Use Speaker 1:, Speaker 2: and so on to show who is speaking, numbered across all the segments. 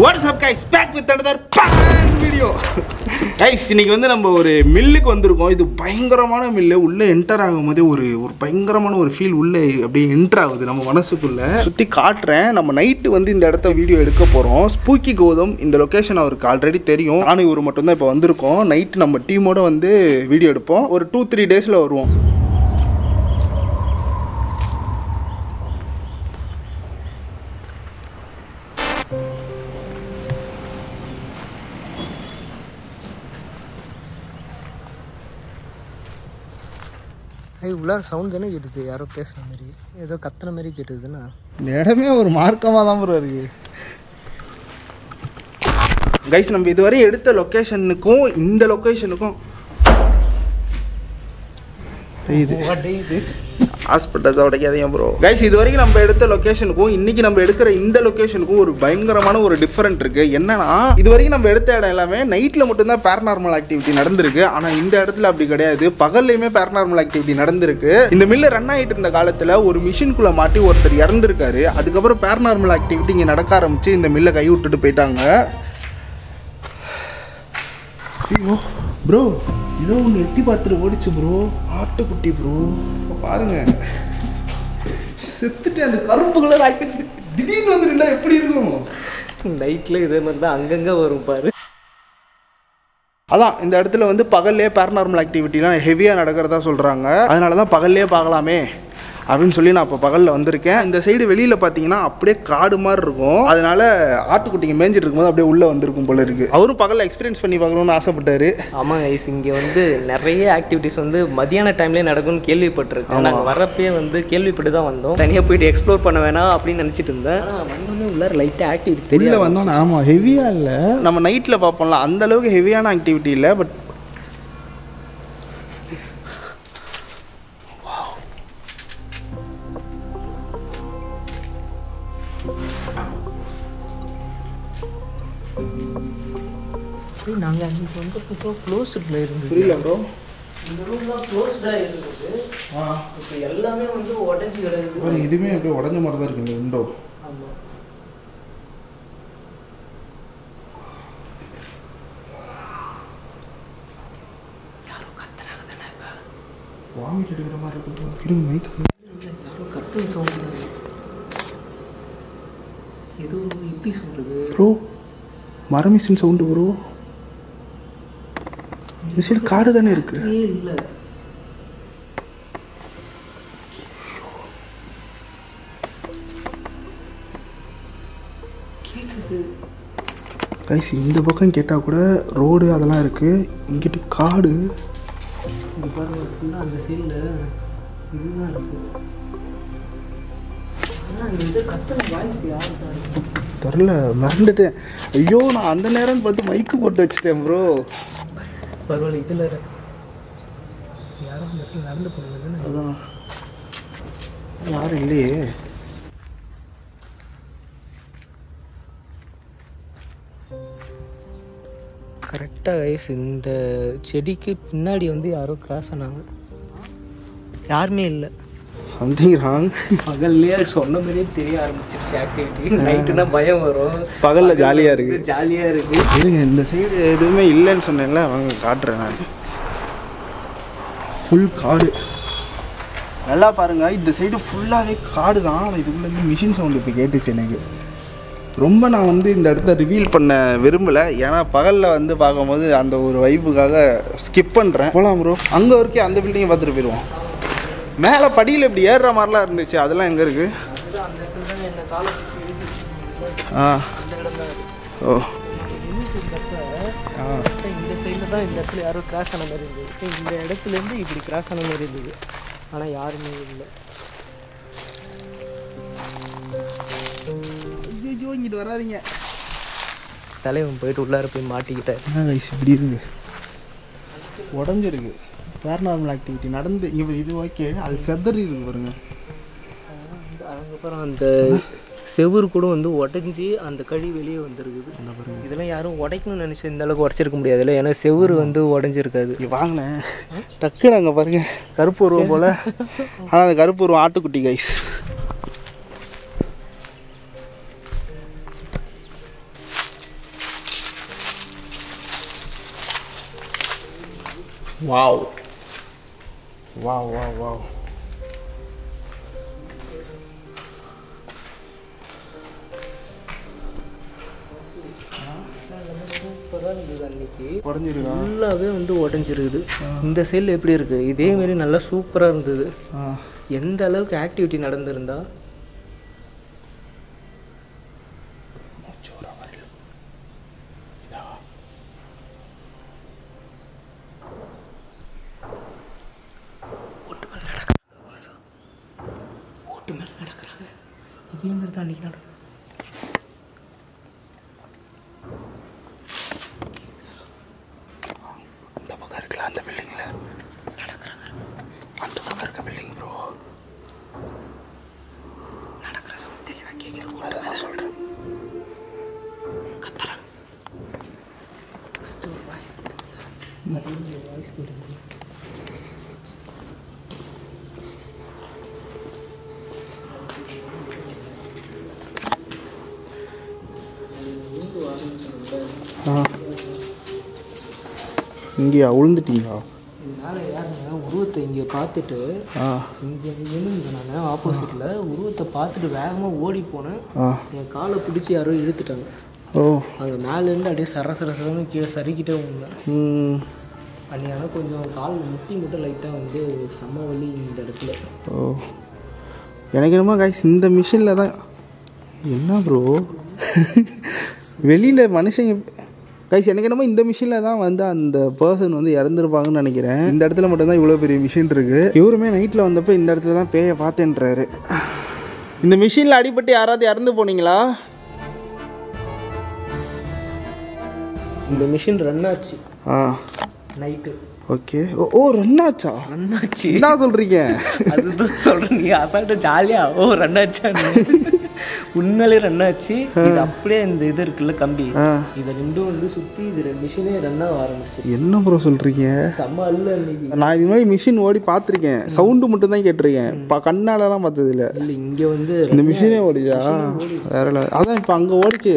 Speaker 1: What's up guys back with another pan video guys இன்னைக்கு வந்து நம்ம ஒரு மில்லுக்கு வந்திருக்கோம். இது பயங்கரமான மில்லு. உள்ளே என்டர் ஆகும்போதே ஒரு ஒரு பயங்கரமான ஒரு ஃபீல் உள்ளே அப்படியே என்டர் ஆகுது நம்ம மனசுக்குள்ளே. சுற்றி காட்டுறேன். நம்ம நைட்டு வந்து இந்த இடத்த வீடியோ எடுக்க போகிறோம் ஸ்பூக்கி கோதம் இந்த லொக்கேஷன் அவருக்கு ஆல்ரெடி தெரியும். நானும் இவர் மட்டும்தான் இப்போ வந்திருக்கோம். நைட்டு நம்ம டீமோட வந்து வீடியோ எடுப்போம். ஒரு டூ த்ரீ டேஸில் வருவோம்.
Speaker 2: ஐய் உள்ளார சவுண்ட் தானே கேட்டுது? யாரோ பேசுகிற மாதிரி. ஏதோ கத்துன மாதிரி கேட்டுதுன்னா.
Speaker 1: இந்த இடமே ஒரு மார்க்கமாக தான் ப்ரோ இருக்கு. கைஸ் நம்ம இதுவரை எடுத்த லொக்கேஷனுக்கும் இந்த லொக்கேஷனுக்கும் இது
Speaker 2: இது
Speaker 1: ஹாஸ்பிட்டல்ஸ் உடைக்காதீங்க ப்ரோ கைஸ் இது வரைக்கும் நம்ம எடுத்த லொக்கேஷனுக்கும் இன்னைக்கு நம்ம எடுக்கிற இந்த லொக்கேஷனுக்கும் ஒரு பயங்கரமான ஒரு டிஃபரெண்ட் இருக்கு. என்னன்னா இது வரைக்கும் நம்ம எடுத்த இடம் எல்லாமே நைட்டில் மட்டும்தான் பேரநார்மல் ஆக்டிவிட்டி நடந்திருக்கு. ஆனால் இந்த இடத்துல அப்படி கிடையாது. பகல்லையுமே பேரநார்மல் ஆக்டிவிட்டி நடந்திருக்கு. இந்த மில்லு ரன் ஆகிட்டு இருந்த காலத்தில் ஒரு மிஷின்குள்ளே மாட்டி ஒருத்தர் இறந்துருக்காரு. அதுக்கப்புறம் பேரநார்மல் ஆக்டிவிட்டி இங்கே நடக்க ஆரம்பிச்சு இந்த மில்லை கை விட்டுட்டு போயிட்டாங்க. ஐயோ ப்ரோ ஏதோ ஒன்று எட்டி பார்த்துட்டு ஓடிச்சு ப்ரோ ஆட்டுக்குட்டி ப்ரோ பாருங்க. செத்துட்டு அந்த கருப்பு கலர் ஆக்டிவிட்டி திடீர்னு வந்து நின்னா எப்படி இருக்கும்?
Speaker 2: நைட்டில் இதே மாதிரி தான் அங்கங்கே வரும் பாரு.
Speaker 1: அதான் இந்த இடத்துல வந்து பகல்லே பேரநார்மல் ஆக்டிவிட்டிலாம் ஹெவியாக நடக்கிறதா சொல்கிறாங்க அதனால தான் பகல்லே பார்க்கலாமே. அப்படின்னு சொல்லி நான் இப்போ பகலில் வந்திருக்கேன். இந்த சைடு வெளியில் பார்த்தீங்கன்னா அப்படியே காடு மாதிரி இருக்கும். அதனால ஆட்டுக்குட்டிங்க மேய்ஞ்சிட்டு இருக்கும்போது அப்படியே உள்ளே வந்திருக்கும் போல இருக்கு. அவரும் பகலில் எக்ஸ்பீரியன்ஸ் பண்ணி பார்க்கணும்னு ஆசைப்பட்டாரு.
Speaker 2: ஆமாங்க ஐஸ் இங்கே வந்து நிறைய ஆக்டிவிட்டிஸ் வந்து மதியான டைம்லேயே நடக்கும்னு கேள்விப்பட்டிருக்கேன். நாங்கள் வரப்பே வந்து கேள்விப்பட்டு தான் வந்தோம். தனியாக போயிட்டு எக்ஸ்ப்ளோர் பண்ண வேணாம் அப்படின்னு நினச்சிட்டு இருந்தேன். ஆனால் வந்தோடனே உள்ளார லைட்டாக ஆக்டிவிட்டி தெரியல
Speaker 1: வந்தோம் ஆமாம் ஹெவியாக இல்லை. நம்ம நைட்டில் பார்ப்போம்ல அந்த அளவுக்கு ஹெவியான ஆக்டிவிட்டி இல்லை பட்
Speaker 2: நாங்கள் அன்றைக்கி வந்து கொஞ்சம் க்ளோஸ்டில் இருந்தது.
Speaker 1: புரியல ப்ரோ
Speaker 2: இந்த ரூம்லாம் க்ளோஸ்டாக இருந்தது.
Speaker 1: ஆ.
Speaker 2: இப்போ எல்லாமே வந்து உடஞ்சி கிடக்குது.
Speaker 1: பாரு இதுவுமே அப்படியே உடஞ்ச மாதிரி தான் இருக்கு இந்த விண்டோ
Speaker 2: ஆமாம்
Speaker 1: வாமிட் எடுக்கிற மாதிரி இருக்கு திரும்பி மைக்
Speaker 2: யாரோ கத்து சவுண்டு ஏதோ எப்படி சொல்கிறது
Speaker 1: ப்ரோ மரமிஷின் சவுண்டு ப்ரோ இந்த சைடு காடு தானே இருக்கு.
Speaker 2: இல்லை.
Speaker 1: கைஸ் இந்த பக்கம் கேட்டால் கூட ரோடு அதெல்லாம் இருக்கு. இங்கிட்டு காடு.
Speaker 2: அந்த சைடில் இதுதான் இருக்குது ஆனால் இந்த இது கத்துன வாய்ஸ் யார் தான்
Speaker 1: தெரில மறந்துட்டேன். ஐயோ நான் அந்த நேரம் பார்த்து மைக்கு போட்டு வச்சுட்டேன் ப்ரோ
Speaker 2: பரவாயில்ல இதில் யாரும் நடந்து போனது
Speaker 1: அதான். யாரும் இல்லையே.
Speaker 2: கரெக்டாக வயசு இந்த செடிக்கு பின்னாடி வந்து யாரோ கிராஸ் ஆனாங்க. யாருமே இல்லை.
Speaker 1: சம்திங் ராங்
Speaker 2: பகல்லையே சொன்ன மாதிரியே தெரிய ஆரம்பிச்சிருச்சு ஆக்டிவிட்டி நைட்டுனா பயம் வரும்.
Speaker 1: பகல்ல ஜாலியா இருக்கு.
Speaker 2: ஜாலியாக இருக்கு.
Speaker 1: இருங்க இந்த சைடு எதுவுமே இல்லைன்னு சொன்னேன்ல வாங்க காட்டுறேன் நான். ஃபுல் காடு. நல்லா பாருங்க இந்த சைடு ஃபுல்லாகவே காடு தான் ஆனால் இதுக்குள்ளே மிஷின் சவுண்ட் இப்போ கேட்டுச்சு எனக்கு. ரொம்ப நான் வந்து இந்த இடத்த ரிவீல் பண்ண விரும்பலை. ஏன்னா பகலில் வந்து பார்க்கும்போது அந்த ஒரு வைப்புக்காக ஸ்கிப் பண்ணுறேன் போகலாம் ப்ரோ அங்கே வரைக்கும் அந்த பில்டிங்கை பார்த்துட்டு போயிடுவோம். மேலே படியில் இப்படி ஏறுற மாதிரிலாம் இருந்துச்சு. அதெல்லாம் எங்கே இருக்குது ஆ. ஓ.
Speaker 2: இந்த சைடில் தான் இந்த இடத்துல யாரோ கிராஸ் ஆன மாதிரி இருந்தது இந்த இடத்துலேருந்து இப்படி கிராஸ் ஆன மாதிரி இருந்தது ஆனால் யாருமே இல்லை
Speaker 1: ஐயோ இங்கிட்டு வராதீங்க.
Speaker 2: தலைவன் போயிட்டு உள்ளார போய்
Speaker 1: வயசு இப்படி இருக்கு. உடஞ்சிருக்கு. பேரநார்மல் ஆக்டிவிட்டி நடந்து இவர் இது ஓகே அது செதறி இருக்கு பாருங்க
Speaker 2: அதுக்கப்புறம் அந்த செவுரு கூட வந்து உடஞ்சி அந்த கழி வெளியே வந்துருக்குது. இதெல்லாம் யாரும் உடைக்கணும்னு நினச்சி இந்த அளவுக்கு உடச்சிருக்க முடியாதுல்ல ஏன்னா செவுரு வந்து உடஞ்சிருக்காது.
Speaker 1: வாங்கினேன் டக்குன்னு அங்கே பாருங்க கருப்பூர்வம் போல். ஆனால் அந்த கருப்பூர்வம் ஆட்டுக்குட்டி கைஸ் வாவ்
Speaker 2: இருந்தது அன்னைக்கு
Speaker 1: உடஞ்சிருக்கா
Speaker 2: ஃபுல்லாகவே வந்து உடஞ்சிருக்குது. இந்த செல் எப்படி இருக்குது இதே மாதிரி நல்லா சூப்பராக இருந்தது. எந்த அளவுக்கு ஆக்டிவிட்டி நடந்திருந்தா ஓட்டு மேலே நடக்கிறாங்க இதே மாதிரி தான் அன்றைக்கி நடக்கும்
Speaker 1: இந்த பக்கம் இருக்குல்ல அந்த பில்டிங்ல நடக்கிறாங்க அந்த பக்கம் இருக்க பில்டிங் ப்ரோ
Speaker 2: நடக்கிற சவுண்ட் தெளிவாக கேட்குது
Speaker 1: அதான் சொல்கிறேன்
Speaker 2: கத்துறாங்க ஃபஸ்ட்டு ஒரு வாய்ஸ் அதே வாய்ஸ் கொடுங்க.
Speaker 1: இங்கேயா? விழுந்துட்டீங்களா
Speaker 2: இதனால யாருங்க? உருவத்தை இங்கே பார்த்துட்டு இங்கே நின்று நான் ஆப்போசிட்டில் உருவத்தை பார்த்துட்டு வேகமாக ஓடி போனேன். என் காலை பிடிச்சி யாரோ இழுத்துட்டாங்க.
Speaker 1: ஓ.
Speaker 2: அங்கே மேலேருந்து அப்படியே சர சர சரன்னு கீழே சரிக்கிட்டே வந்தேன்.
Speaker 1: ம்.
Speaker 2: அன்னைக்கு கொஞ்சம் கால் முட்டி மட்டும் லைட்டாக வந்து செம்ம வலி இந்த இடத்துல.
Speaker 1: ஓ. எனக்கு என்னமோ கைஸ் இந்த மிஷினில் தான் என்ன ப்ரோ வெளியில் மனுஷங்க கைஸ் எனக்கு என்னமோ இந்த மிஷினில் தான் வந்து அந்த பர்சன் வந்து இறந்துருப்பாங்கன்னு நினைக்கிறேன். இந்த இடத்துல மட்டும்தான் இவ்வளோ பெரிய மிஷின் இருக்குது இவருமே நைட்டில் வந்தப்போ இந்த இடத்துல தான் பேயை பார்த்தேன்றாரு. இந்த மிஷினில் அடிபட்டு யாராவது இறந்து போனீங்களா?
Speaker 2: இந்த மிஷின் ரன் ஆச்சு.
Speaker 1: ஆ.
Speaker 2: நைட்டு
Speaker 1: ஓகே ஓ ரன் ஆச்சா?
Speaker 2: ரன் ஆச்சு.
Speaker 1: என்ன சொல்கிறீங்க
Speaker 2: அதுதான் சொல்கிறேன் நீ அசால்ட்டு ஜாலியாக ஓ ரன் ஆச்சா உண்மையிலே ரன் ஆச்சு. இது அப்படியே இந்த இது இருக்குல்ல கம்பி. இதை ரெண்டும் வந்து சுற்றி இது மிஷினே ரன் ஆக ஆரம்பிச்சு
Speaker 1: என்ன ப்ரோ சொல்கிறீங்க
Speaker 2: செம்ம அல்ல
Speaker 1: நான் இது மாதிரி மிஷின் ஓடி பார்த்துருக்கேன். சவுண்டு மட்டும் தான் கேட்டிருக்கேன். இப்போ கண்ணாலலாம் பார்த்தது இல்லை
Speaker 2: இல்லை இங்கே வந்து
Speaker 1: இந்த மிஷினே ஓடிச்சா? வேற level. அதான் இப்போ அங்கே ஓடிச்சு.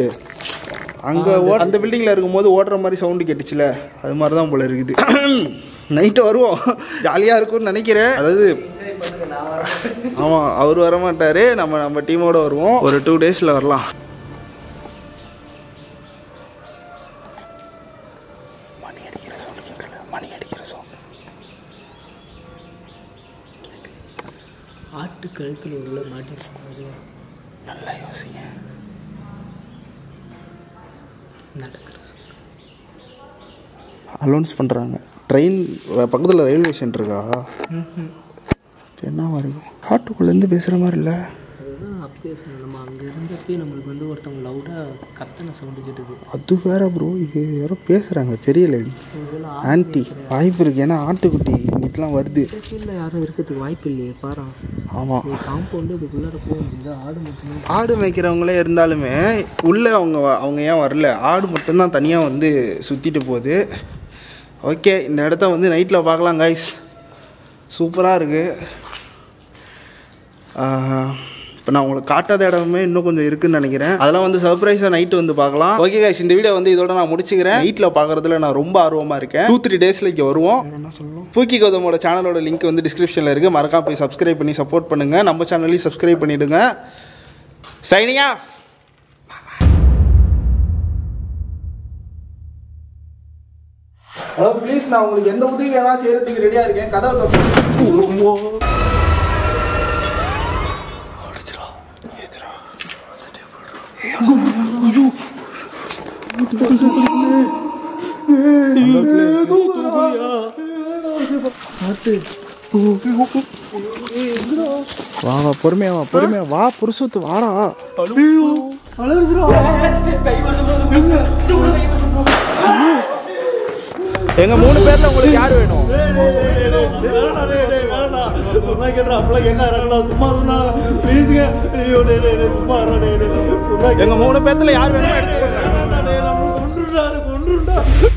Speaker 1: அங்கே ஓ அந்த பில்டிங்கில் இருக்கும்போது ஓடுற மாதிரி சவுண்டு கேட்டுச்சுல. அது மாதிரி தான் போல இருக்குது. நைட்டு வருவோம். ஜாலியாக இருக்கும்னு நினைக்கிறேன். அதாவது ஆமாம் அவர் வர மாட்டார் நம்ம நம்ம டீமோட வருவோம். ஒரு டூ டேஸில் வரலாம். மணி அடிக்கிற சவுண்டு கேட்கல மணி அடிக்கிற சவுண்டு
Speaker 2: ஆட்டு கழுத்தில் உள்ள மாட்டிருக்காங்க
Speaker 1: நல்லா யோசிங்க.
Speaker 2: நடக்கிற sound.
Speaker 1: அலௌன்ஸ் பண்ணுறாங்க ட்ரெயின் பக்கத்தில் ரயில்வே ஸ்டேஷன் இருக்கா? என்னவா இருக்கும் காட்டுக்குள்ளேருந்து பேசுகிற மாதிரி இல்லை.
Speaker 2: அப்பயே நம்ம அங்கே இருந்தப்பே நம்மளுக்கு வந்து ஒருத்தவங்க லவுடாக கத்தனை சவுண்டு கேட்டுது.
Speaker 1: அது வேற ப்ரோ இது யாரோ பேசுகிறாங்க தெரியலடி
Speaker 2: ஒருவேளை
Speaker 1: ஆன்ட்டி வாய்ப்பு இருக்குது ஏன்னா ஆட்டுக்குட்டி இங்கிட்டலாம் வருது.
Speaker 2: ஃபீல்டில் யாரும் இருக்கிறதுக்கு வாய்ப்பு இல்லையே. பாரு.
Speaker 1: ஆமாம்
Speaker 2: காம்பவுண்டு இதுக்குள்ளார போக முடியுது ஆடு மட்டுமே
Speaker 1: ஆடு மேய்க்கிறவங்களே இருந்தாலுமே உள்ளே அவங்க அவங்க ஏன் வரல? ஆடு மட்டும்தான் தனியாக வந்து சுற்றிட்டு போகுது. ஓகே இந்த இடத்த வந்து நைட்டில் பார்க்கலாம் கைஸ் சூப்பராக இருக்குது இப்போ நான் உங்களுக்கு காட்டாத இடமே இன்னும் கொஞ்சம் இருக்குன்னு நினைக்கிறேன். அதெல்லாம் வந்து சர்ப்ரைஸாக நைட்டு வந்து பார்க்கலாம். ஓகே கைஸ் இந்த வீடியோ வந்து இதோட நான் முடிச்சுக்கிறேன். நைட்டில் பார்க்குறதுல நான் ரொம்ப ஆர்வமாக இருக்கேன். டூ த்ரீ டேஸில் இங்கே வருவோம். என்ன சொல்லணும்? பூக்கி கௌதமோட சேனலோட லிங்க் வந்து டிஸ்கிரிப்ஷனில் இருக்குது மறக்காம போய் சப்ஸ்கிரைப் பண்ணி சப்போர்ட் பண்ணுங்கள் நம்ம சேனலையும் சப்ஸ்கிரைப் பண்ணிவிடுங்க சைனிங் ஆஃப் ஹலோ ப்ளீஸ் நான் உங்களுக்கு எந்த உதவி வேணா செய்யறதுக்கு ரெடியா இருக்கேன். கதவை தப்பு வா வா பொறுமையா வா பொறுமையா வா புருஷத்து வாடா. எங்க மூணு பேர்ல உங்களுக்கு யார் வேணும்? எங்க மூணு பேர்த்துல யார் வேணுமோ எடுத்துக்கோங்க.